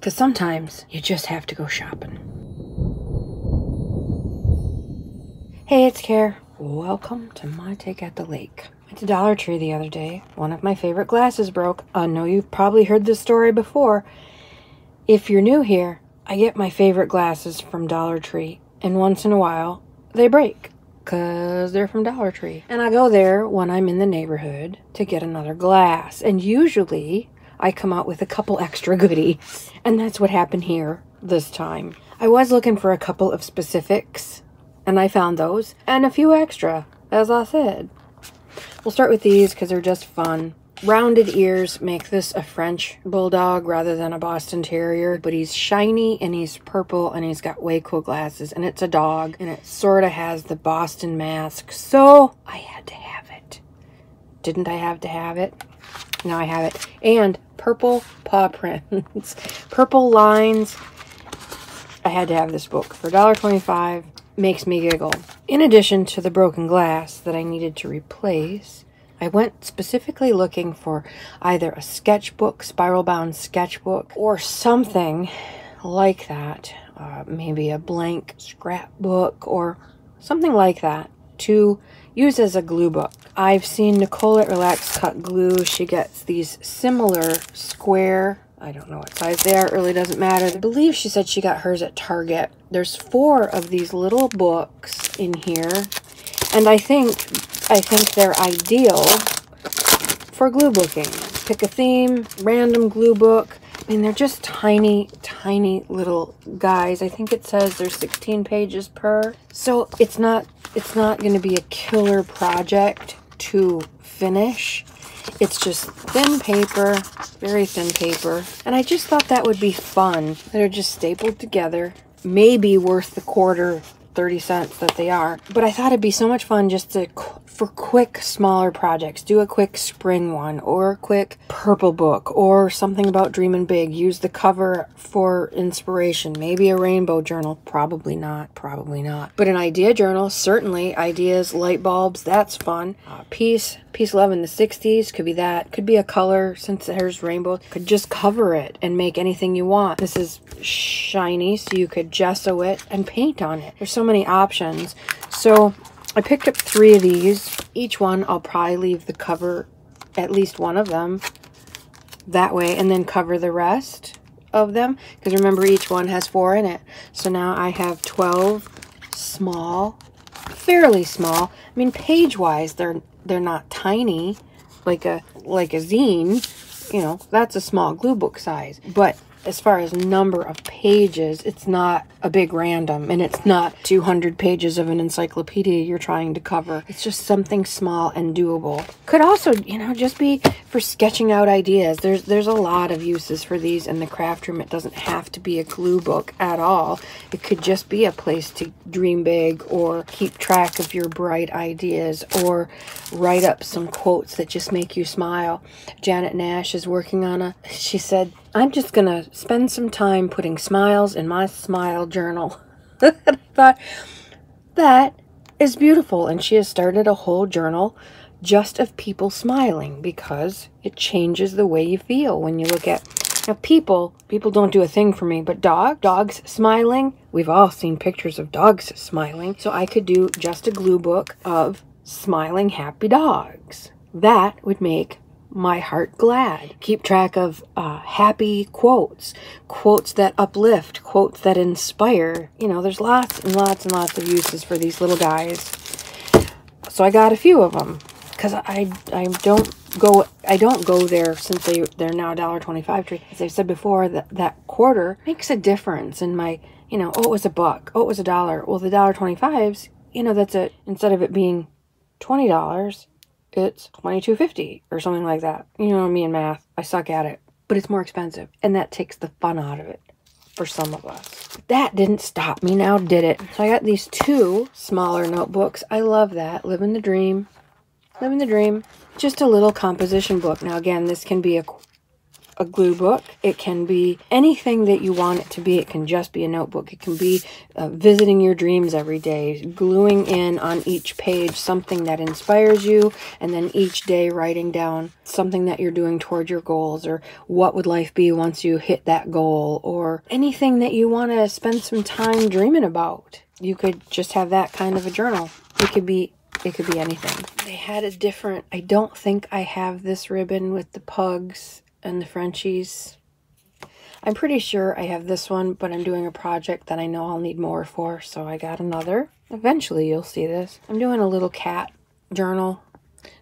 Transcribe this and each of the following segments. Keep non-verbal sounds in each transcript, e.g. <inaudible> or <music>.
Because sometimes you just have to go shopping. Hey, it's Care. Welcome to my take at the lake. Went to Dollar Tree the other day. One of my favorite glasses broke. I know you've probably heard this story before. If you're new here, I get my favorite glasses from Dollar Tree, and once in a while, they break because they're from Dollar Tree. And I go there when I'm in the neighborhood to get another glass. And usually I come out with a couple extra goodies. And that's what happened here this time. I was looking for a couple of specifics and I found those and a few extra, as I said. We'll start with these because they're just fun. Rounded ears make this a French bulldog rather than a Boston Terrier, but he's shiny and he's purple and he's got way cool glasses and it's a dog and it sort of has the Boston mask, so I had to have it. Didn't I have to have it? Now I have it. And purple paw prints, <laughs> purple lines. I had to have this book for $1.25. Makes me giggle. In addition to the broken glass that I needed to replace, I went specifically looking for either a sketchbook, spiral bound sketchbook, or something like that. Uh, maybe a blank scrapbook or something like that to use as a glue book. I've seen Nicole at Relax Cut Glue. She gets these similar square, I don't know what size they are, it really doesn't matter. I believe she said she got hers at Target. There's four of these little books in here. And I think I think they're ideal for glue booking. Pick a theme, random glue book. I mean, they're just tiny, tiny little guys. I think it says there's 16 pages per. So it's not, it's not going to be a killer project to finish. It's just thin paper, very thin paper. And I just thought that would be fun. They're just stapled together. Maybe worth the quarter 30 cents that they are. But I thought it'd be so much fun just to, for quick, smaller projects, do a quick spring one or a quick purple book or something about dreaming big. Use the cover for inspiration. Maybe a rainbow journal. Probably not. Probably not. But an idea journal, certainly. Ideas, light bulbs, that's fun. Uh, peace, of love in the 60s, could be that. Could be a color since there's rainbow. Could just cover it and make anything you want. This is shiny, so you could gesso it and paint on it. There's so many options. So I picked up three of these. Each one, I'll probably leave the cover, at least one of them, that way, and then cover the rest of them. Because remember, each one has four in it. So now I have 12 small, fairly small. I mean, page-wise, they're they're not tiny, like a like a zine. You know, that's a small glue book size. But as far as number of pages, it's not a big random and it's not 200 pages of an encyclopedia you're trying to cover. It's just something small and doable. Could also, you know, just be for sketching out ideas. There's there's a lot of uses for these in the craft room. It doesn't have to be a glue book at all. It could just be a place to dream big or keep track of your bright ideas or write up some quotes that just make you smile. Janet Nash is working on a she said I'm just going to spend some time putting smiles in my smile journal. <laughs> I thought, that is beautiful. And she has started a whole journal just of people smiling because it changes the way you feel when you look at now people people don't do a thing for me but dog dogs smiling we've all seen pictures of dogs smiling so i could do just a glue book of smiling happy dogs that would make my heart glad. Keep track of uh, happy quotes, quotes that uplift, quotes that inspire. You know, there's lots and lots and lots of uses for these little guys. So I got a few of them because I I don't go I don't go there since they they're now $1.25 tree. As I said before, that that quarter makes a difference in my you know oh it was a buck oh it was a dollar well the dollar twenty fives you know that's a instead of it being twenty dollars it's 22.50 or something like that. You know me and math, I suck at it. But it's more expensive and that takes the fun out of it for some of us. That didn't stop me now, did it? So I got these two smaller notebooks. I love that. Living the dream. Living the dream. Just a little composition book. Now again, this can be a a glue book. It can be anything that you want it to be. It can just be a notebook. It can be uh, visiting your dreams every day, gluing in on each page something that inspires you, and then each day writing down something that you're doing toward your goals, or what would life be once you hit that goal, or anything that you want to spend some time dreaming about. You could just have that kind of a journal. It could be it could be anything. They had a different, I don't think I have this ribbon with the pugs and the Frenchies. I'm pretty sure I have this one, but I'm doing a project that I know I'll need more for, so I got another. Eventually you'll see this. I'm doing a little cat journal.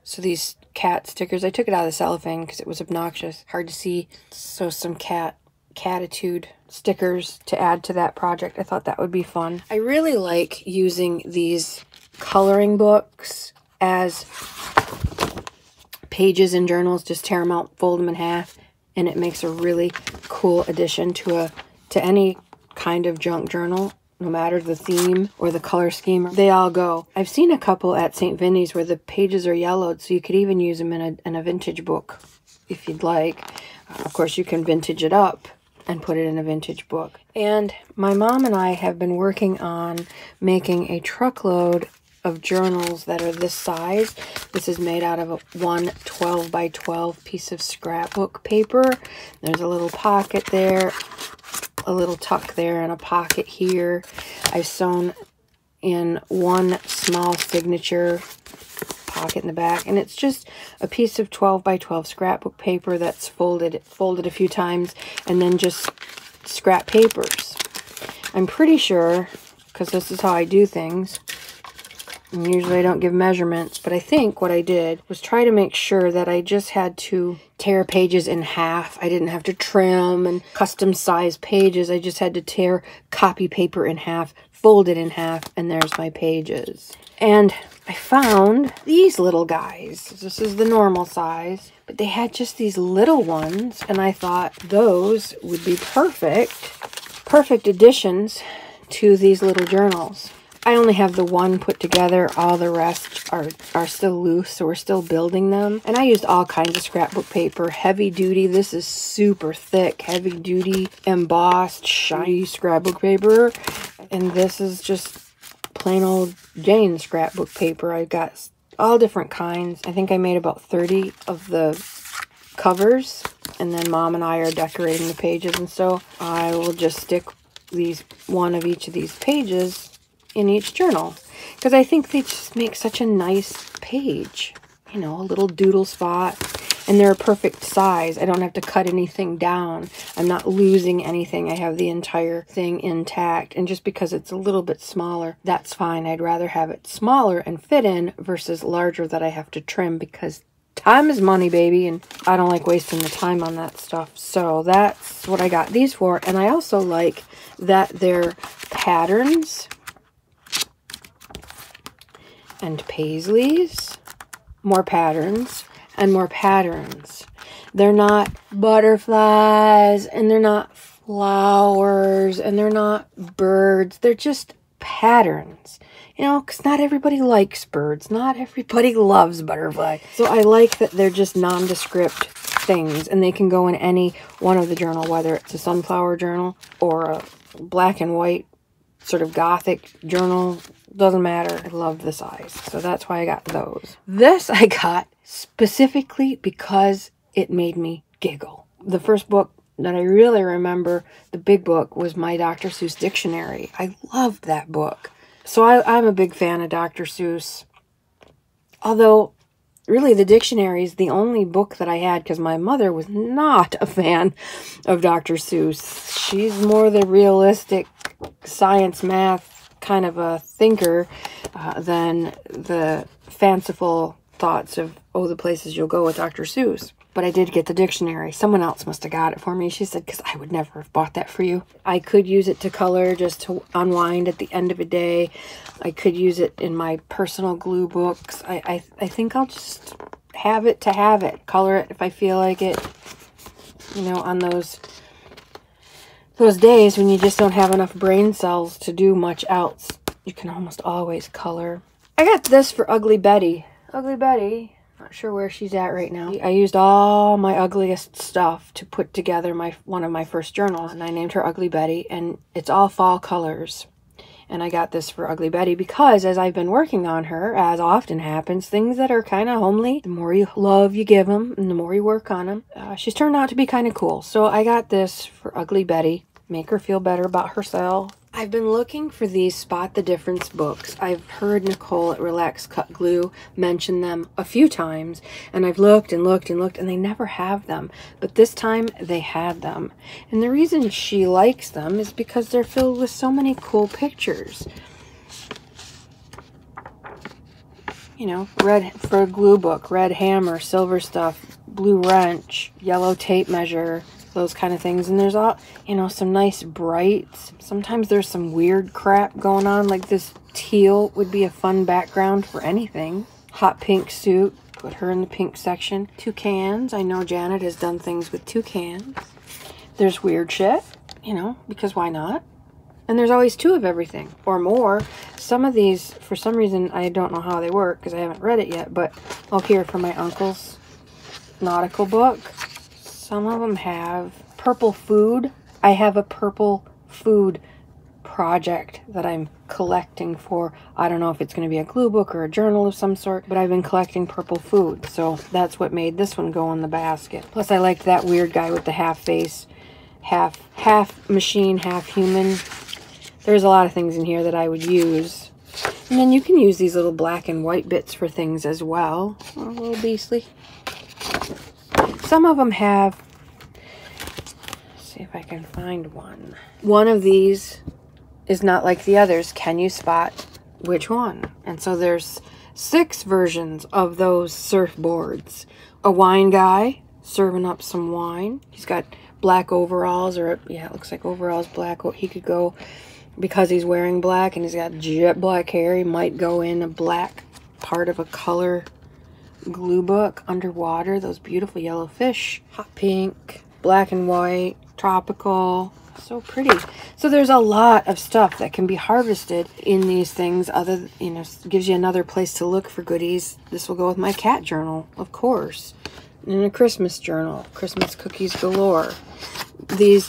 So these cat stickers, I took it out of the cellophane because it was obnoxious, hard to see. So some cat catitude stickers to add to that project. I thought that would be fun. I really like using these coloring books as pages in journals. Just tear them out, fold them in half, and it makes a really cool addition to a to any kind of junk journal. No matter the theme or the color scheme, they all go. I've seen a couple at St. Vinny's where the pages are yellowed, so you could even use them in a, in a vintage book if you'd like. Uh, of course, you can vintage it up and put it in a vintage book. And my mom and I have been working on making a truckload of journals that are this size. This is made out of one 12 by 12 piece of scrapbook paper. There's a little pocket there, a little tuck there, and a pocket here. I've sewn in one small signature pocket in the back and it's just a piece of 12 by 12 scrapbook paper that's folded folded a few times and then just scrap papers I'm pretty sure because this is how I do things and usually I don't give measurements, but I think what I did was try to make sure that I just had to tear pages in half. I didn't have to trim and custom size pages. I just had to tear copy paper in half, fold it in half, and there's my pages. And I found these little guys. This is the normal size, but they had just these little ones, and I thought those would be perfect, perfect additions to these little journals. I only have the one put together. All the rest are, are still loose, so we're still building them. And I used all kinds of scrapbook paper. Heavy duty. This is super thick, heavy duty, embossed, shiny scrapbook paper. And this is just plain old Jane scrapbook paper. I've got all different kinds. I think I made about 30 of the covers. And then mom and I are decorating the pages. And so I will just stick these one of each of these pages in each journal because I think they just make such a nice page. You know, a little doodle spot and they're a perfect size. I don't have to cut anything down. I'm not losing anything. I have the entire thing intact. And just because it's a little bit smaller, that's fine. I'd rather have it smaller and fit in versus larger that I have to trim because time is money, baby. And I don't like wasting the time on that stuff. So that's what I got these for. And I also like that they're patterns and paisleys, more patterns, and more patterns. They're not butterflies, and they're not flowers, and they're not birds. They're just patterns. You know, because not everybody likes birds. Not everybody <laughs> loves butterfly. So I like that they're just nondescript things, and they can go in any one of the journal, whether it's a sunflower journal or a black and white sort of gothic journal doesn't matter. I love the size. So that's why I got those. This I got specifically because it made me giggle. The first book that I really remember, the big book, was my Dr. Seuss dictionary. I loved that book. So I, am a big fan of Dr. Seuss. Although, really, the dictionary is the only book that I had because my mother was not a fan of Dr. Seuss. She's more the realistic science, math, kind of a thinker uh, than the fanciful thoughts of, oh, the places you'll go with Dr. Seuss. But I did get the dictionary. Someone else must have got it for me. She said, because I would never have bought that for you. I could use it to color just to unwind at the end of a day. I could use it in my personal glue books. I, I, I think I'll just have it to have it. Color it if I feel like it. You know, on those those days when you just don't have enough brain cells to do much else. You can almost always color. I got this for Ugly Betty. Ugly Betty. Not sure where she's at right now. I used all my ugliest stuff to put together my one of my first journals, and I named her Ugly Betty, and it's all fall colors. And I got this for Ugly Betty because as I've been working on her, as often happens, things that are kind of homely, the more you love you give them, and the more you work on them, uh, she's turned out to be kind of cool. So I got this for Ugly Betty. Make her feel better about herself. I've been looking for these Spot the Difference books. I've heard Nicole at Relax Cut Glue mention them a few times, and I've looked and looked and looked, and they never have them. But this time they had them. And the reason she likes them is because they're filled with so many cool pictures. You know, red for a glue book, red hammer, silver stuff, blue wrench, yellow tape measure, those kind of things. And there's all, you know, some nice brights. Sometimes there's some weird crap going on, like this teal would be a fun background for anything. Hot pink suit, put her in the pink section. Toucans, I know Janet has done things with toucans. There's weird shit, you know, because why not? And there's always two of everything or more. Some of these, for some reason, I don't know how they work because I haven't read it yet, but I'll hear from my uncle's nautical book. Some of them have purple food. I have a purple food project that I'm collecting for. I don't know if it's going to be a glue book or a journal of some sort, but I've been collecting purple food. So that's what made this one go in the basket. Plus I liked that weird guy with the half face, half half machine, half human. There's a lot of things in here that I would use. And then you can use these little black and white bits for things as well. a little beastly. Some of them have, see if I can find one. One of these is not like the others. Can you spot which one? And so there's six versions of those surfboards. A wine guy serving up some wine. He's got black overalls or yeah, it looks like overalls black. He could go because he's wearing black and he's got jet black hair. He might go in a black part of a color glue book underwater those beautiful yellow fish hot pink black and white tropical so pretty. So there's a lot of stuff that can be harvested in these things other you know gives you another place to look for goodies. This will go with my cat journal of course and a christmas journal christmas cookies galore. These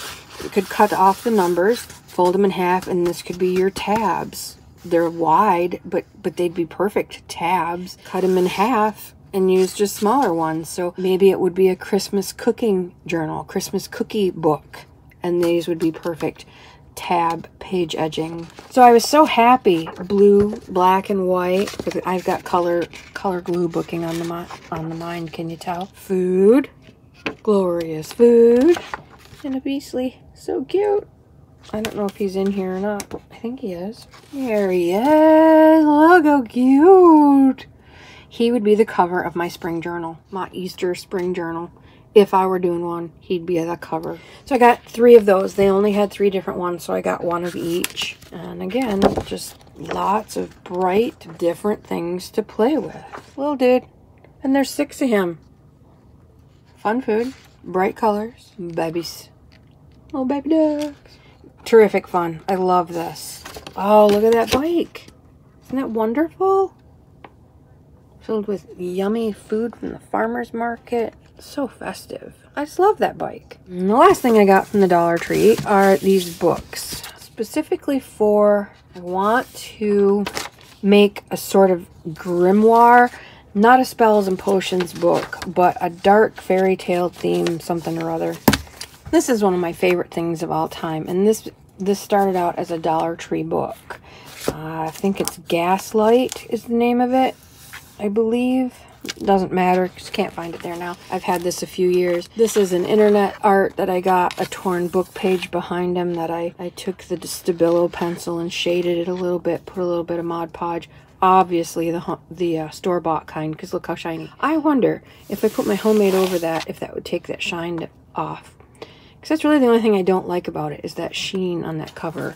could cut off the numbers fold them in half and this could be your tabs. They're wide but but they'd be perfect tabs. Cut them in half and use just smaller ones. So maybe it would be a Christmas cooking journal, Christmas cookie book, and these would be perfect tab page edging. So I was so happy, blue, black, and white. I've got color color glue booking on the on the mind. Can you tell? Food, glorious food, and a beastly, so cute. I don't know if he's in here or not. I think he is. There he is. Look how cute. He would be the cover of my spring journal, my Easter spring journal. If I were doing one, he'd be the cover. So I got three of those. They only had three different ones, so I got one of each. And again, just lots of bright, different things to play with. Little dude. And there's six of him. Fun food, bright colors, babies. Little baby ducks. Terrific fun. I love this. Oh, look at that bike. Isn't that wonderful? Filled with yummy food from the farmer's market. So festive. I just love that bike. And the last thing I got from the Dollar Tree are these books. Specifically for, I want to make a sort of grimoire. Not a spells and potions book, but a dark fairy tale theme, something or other. This is one of my favorite things of all time. And this this started out as a Dollar Tree book. Uh, I think it's Gaslight is the name of it. I believe. Doesn't matter, just can't find it there now. I've had this a few years. This is an internet art that I got, a torn book page behind him that I, I took the Stabilo pencil and shaded it a little bit, put a little bit of Mod Podge obviously the the uh, store-bought kind because look how shiny i wonder if i put my homemade over that if that would take that shine off because that's really the only thing i don't like about it is that sheen on that cover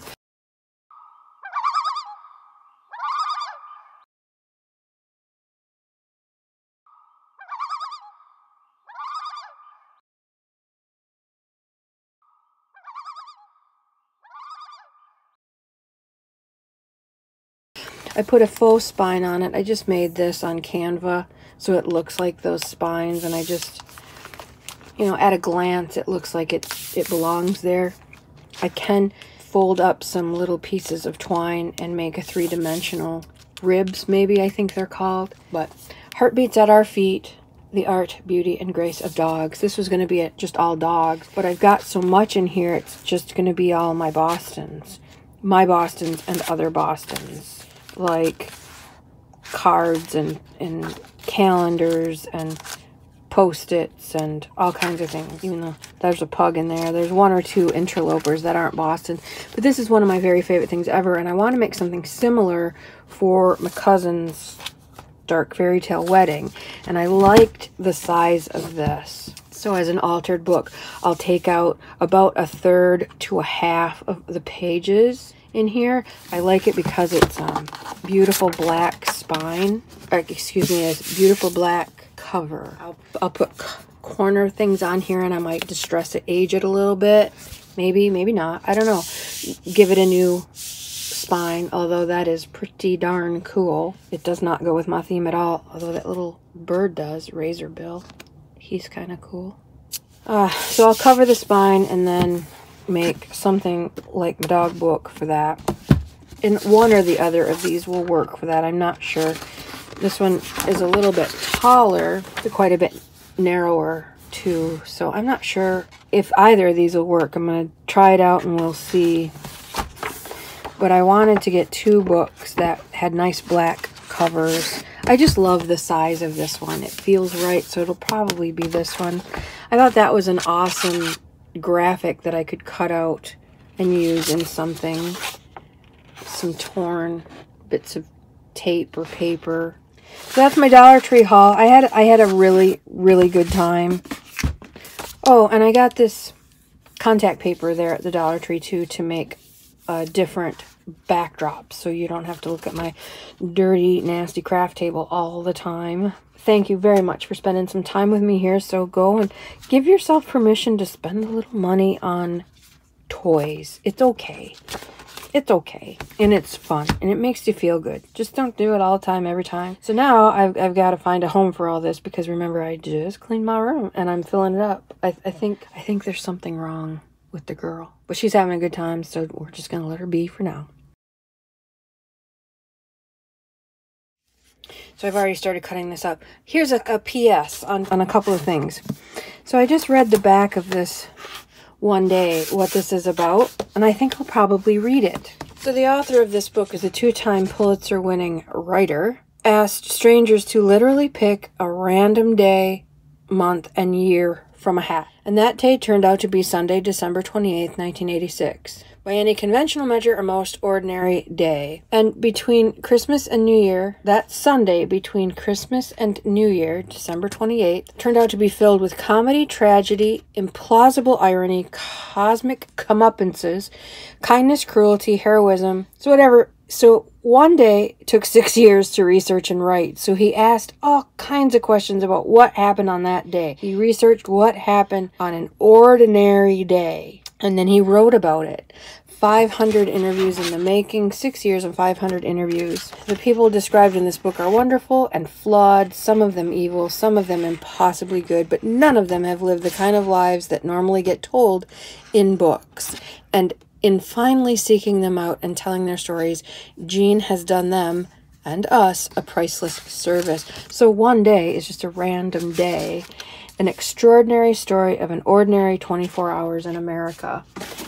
I put a faux spine on it. I just made this on Canva so it looks like those spines and I just, you know, at a glance it looks like it, it belongs there. I can fold up some little pieces of twine and make a three-dimensional ribs, maybe I think they're called. But Heartbeats at Our Feet, The Art, Beauty, and Grace of Dogs. This was going to be it just all dogs, but I've got so much in here, it's just going to be all my Bostons. My Bostons and other Bostons. Like cards and, and calendars and post-its and all kinds of things. Even though there's a pug in there there's one or two interlopers that aren't boston. But this is one of my very favorite things ever and i want to make something similar for my cousin's dark fairy tale wedding. And i liked the size of this. So as an altered book i'll take out about a third to a half of the pages in here i like it because it's um beautiful black spine or, excuse me a beautiful black cover. I'll, I'll put corner things on here and I might distress it, age it a little bit. Maybe, maybe not. I don't know. Give it a new spine, although that is pretty darn cool. It does not go with my theme at all, although that little bird does, Razor Bill. He's kind of cool. Uh, so I'll cover the spine and then make something like my dog book for that. And one or the other of these will work for that. I'm not sure. This one is a little bit taller, but quite a bit narrower too. So I'm not sure if either of these will work. I'm going to try it out and we'll see. But I wanted to get two books that had nice black covers. I just love the size of this one. It feels right, so it'll probably be this one. I thought that was an awesome graphic that I could cut out and use in something. Some torn bits of tape or paper. So that's my Dollar Tree haul. I had I had a really really good time. Oh, and I got this contact paper there at the Dollar Tree too to make a different backdrop so you don't have to look at my dirty nasty craft table all the time. Thank you very much for spending some time with me here. So go and give yourself permission to spend a little money on toys. It's okay it's okay and it's fun and it makes you feel good. Just don't do it all the time every time. So now I've, I've got to find a home for all this because remember I just cleaned my room and I'm filling it up. I, I think I think there's something wrong with the girl, but she's having a good time, so we're just gonna let her be for now. So I've already started cutting this up. Here's a, a PS on, on a couple of things. So I just read the back of this one day what this is about, and I think I'll probably read it. So the author of this book is a two-time Pulitzer-winning writer, asked strangers to literally pick a random day, month, and year from a hat. And that day turned out to be Sunday, December 28th, 1986 by any conventional measure a most ordinary day. And between Christmas and New Year, that Sunday between Christmas and New Year, December 28th, turned out to be filled with comedy, tragedy, implausible irony, cosmic comeuppances, kindness, cruelty, heroism, so whatever. So one day took six <laughs> years to research and write. So he asked all kinds of questions about what happened on that day. He researched what happened on an ordinary day and then he wrote about it. 500 interviews in the making, six years and 500 interviews. The people described in this book are wonderful and flawed, some of them evil, some of them impossibly good, but none of them have lived the kind of lives that normally get told in books. And in finally seeking them out and telling their stories, Gene has done them and us a priceless service. So one day is just a random day an extraordinary story of an ordinary 24 hours in America.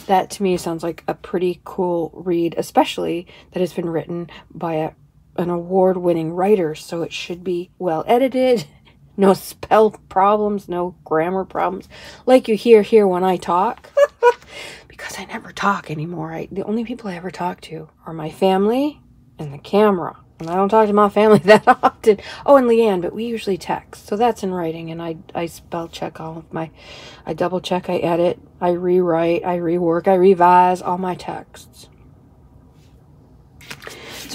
That to me sounds like a pretty cool read, especially that it's been written by a, an award winning writer, so it should be well edited. <laughs> No spell problems, no grammar problems, like you hear here when I talk. <laughs> because I never talk anymore. I, the only people I ever talk to are my family and the camera. And I don't talk to my family <laughs> that often. Oh, and Leanne, but we usually text. So that's in writing. And I, I spell check all of my, I double check, I edit, I rewrite, I rework, I revise all my texts.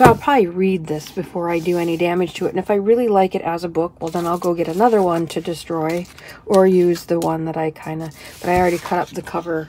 So I'll probably read this before I do any damage to it. And if I really like it as a book, well, then I'll go get another one to destroy or use the one that I kind of, but I already cut up the cover.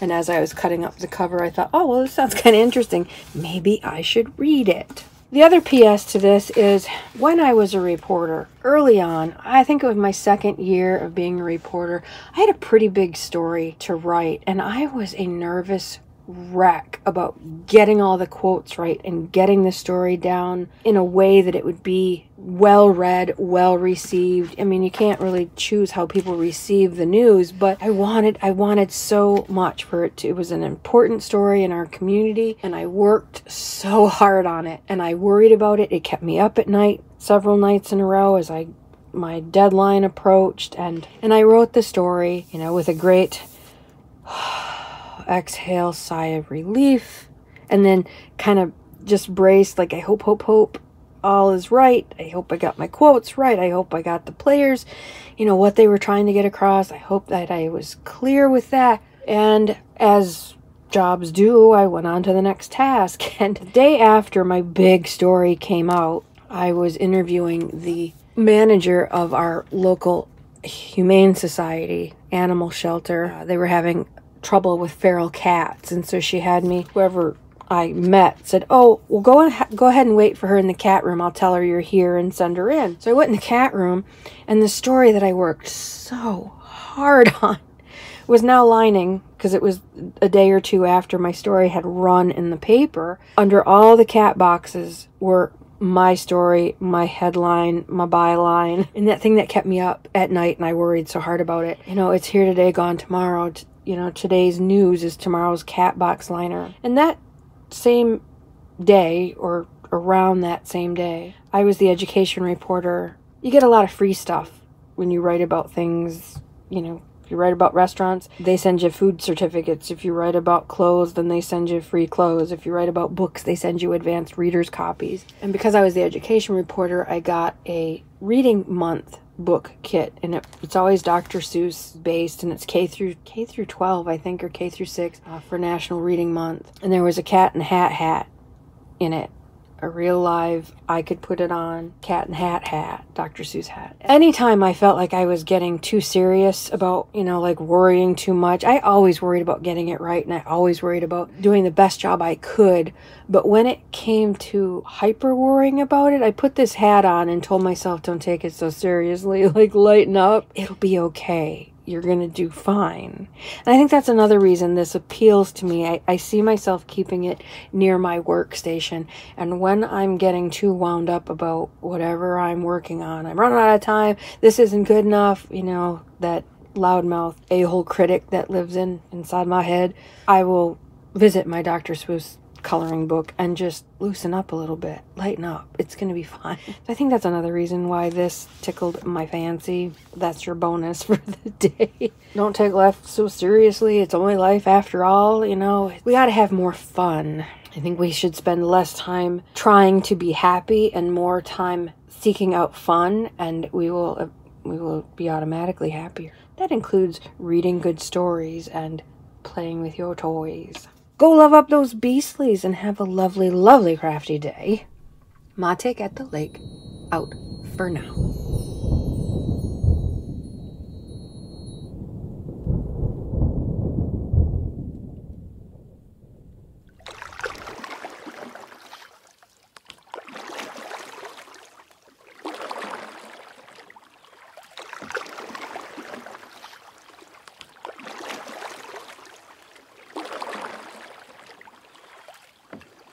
And as I was cutting up the cover, I thought, oh, well, this sounds kind of interesting. Maybe I should read it. The other PS to this is when I was a reporter early on, I think it was my second year of being a reporter, I had a pretty big story to write, and I was a nervous wreck about getting all the quotes right and getting the story down in a way that it would be well read, well received. I mean, you can't really choose how people receive the news, but I wanted I wanted so much for it to, it was an important story in our community and I worked so hard on it and I worried about it. It kept me up at night several nights in a row as I my deadline approached and and I wrote the story, you know, with a great <sighs> exhale, sigh of relief, and then kind of just brace like, I hope, hope, hope all is right. I hope I got my quotes right. I hope I got the players, you know, what they were trying to get across. I hope that I was clear with that. And as jobs do, I went on to the next task. <laughs> And the day after my big story came out, I was interviewing the manager of our local humane society animal shelter. Uh, they were having trouble with feral cats, and so she had me, whoever I met, said, "Oh, well, go and go ahead and wait for her in the cat room. I'll tell her you're here and send her in." So I went in the cat room, and the story that I worked so hard <laughs> on was now lining because it was a day or two after my story had run in the paper. Under all the cat boxes were my story, my headline, my byline, and that thing that kept me up at night and I worried so hard about it. You know, it's here today, gone tomorrow you know, today's news is tomorrow's cat box liner. And that same day, or around that same day, I was the education reporter. You get a lot of free stuff when you write about things, you know, if you write about restaurants, they send you food certificates. If you write about clothes, then they send you free clothes. If you write about books, they send you advanced readers' copies. And because I was the education reporter, I got a reading month book kit and it, it's always Dr. Seuss based and it's K through K through 12 I think or K through 6 uh, for National Reading Month and there was a cat and hat hat in it a real live I could put it on cat and hat hat, Dr. Seuss hat. Anytime I felt like I was getting too serious about, you know, like worrying too much, I always worried about getting it right and I always worried about doing the best job I could. But when it came to hyper worrying about it, I put this hat on and told myself, don't take it so seriously, <laughs> like lighten up. It'll be okay you're going to do fine. And I think that's another reason this appeals to me. I, I see myself keeping it near my workstation. And when I'm getting too wound up about whatever I'm working on, I'm running out of time, this isn't good enough, you know, that loudmouth a-hole critic that lives in inside my head, I will visit my Dr. Seuss coloring book and just loosen up a little bit, lighten up. It's going to be <laughs> fine. I think that's another reason why this tickled my fancy. That's your bonus <laughs> for the day. Don't take life so seriously. It's only life after all, you know. We got to have more fun. I think we should spend less time trying to be happy and more time seeking out fun and we will uh, we will be automatically happier. That includes reading good stories and playing with your toys. Go love up those beastlies and have a lovely, lovely crafty day. My take at the lake, out for now.